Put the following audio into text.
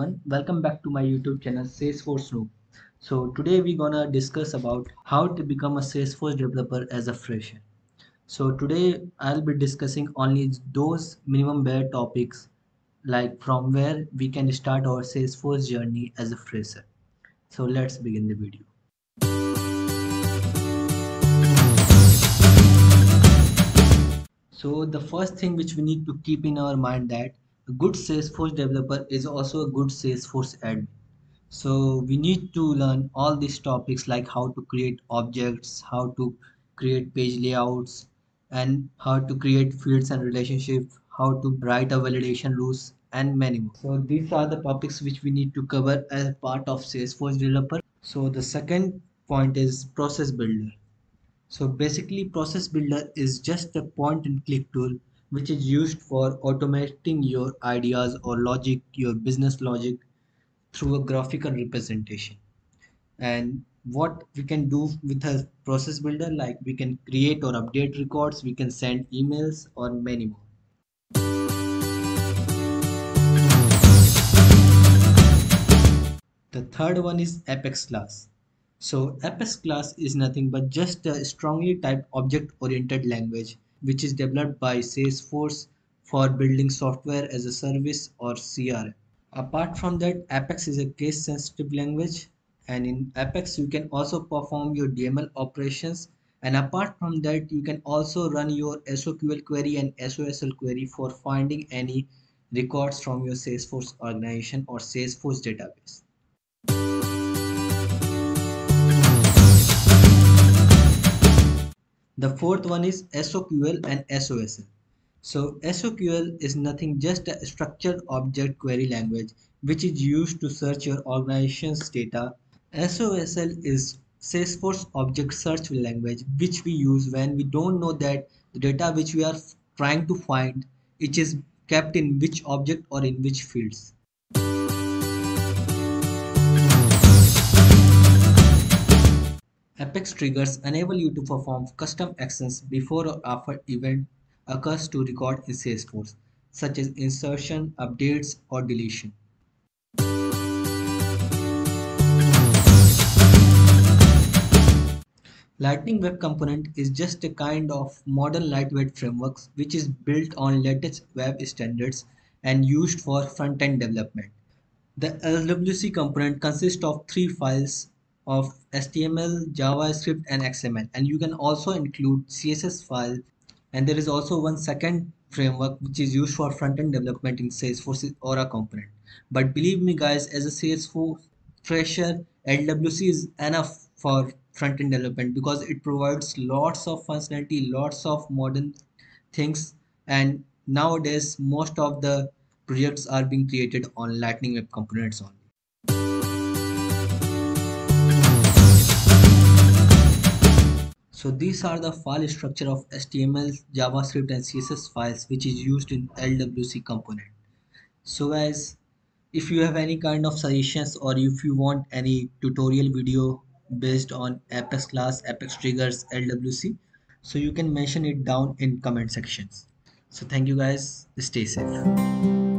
everyone, welcome back to my YouTube channel Salesforce Noob. So today we're gonna discuss about how to become a Salesforce developer as a fresher. So today I'll be discussing only those minimum bare topics like from where we can start our Salesforce journey as a fresher. So let's begin the video. So the first thing which we need to keep in our mind that a good Salesforce developer is also a good Salesforce admin. So we need to learn all these topics like how to create objects, how to create page layouts, and how to create fields and relationships, how to write a validation rules, and many more. So these are the topics which we need to cover as part of Salesforce developer. So the second point is process builder. So basically process builder is just a point and click tool which is used for automating your ideas or logic, your business logic through a graphical representation. And what we can do with a process builder, like we can create or update records, we can send emails or many more. The third one is Apex class. So Apex class is nothing but just a strongly typed object-oriented language which is developed by Salesforce for building software as a service or CRM. Apart from that, Apex is a case-sensitive language and in Apex you can also perform your DML operations and apart from that you can also run your SOQL query and SOSL query for finding any records from your Salesforce organization or Salesforce database. The fourth one is SOQL and SOSL. So SOQL is nothing just a structured object query language which is used to search your organization's data. SOSL is Salesforce object search language which we use when we don't know that the data which we are trying to find it is kept in which object or in which fields. Apex triggers enable you to perform custom actions before or after event occurs to record in Salesforce, such as insertion, updates, or deletion. Lightning Web Component is just a kind of modern lightweight framework which is built on latest web standards and used for front-end development. The LWC component consists of three files of HTML, JavaScript and XML and you can also include CSS file and there is also one second framework which is used for front-end development in Salesforce Aura component. But believe me guys as a Salesforce fresher LWC is enough for front-end development because it provides lots of functionality, lots of modern things and nowadays most of the projects are being created on Lightning Web Components only. So these are the file structure of HTML, JavaScript and CSS files which is used in LWC component. So guys, if you have any kind of suggestions or if you want any tutorial video based on Apex class, Apex triggers, LWC, so you can mention it down in comment sections. So thank you guys, stay safe.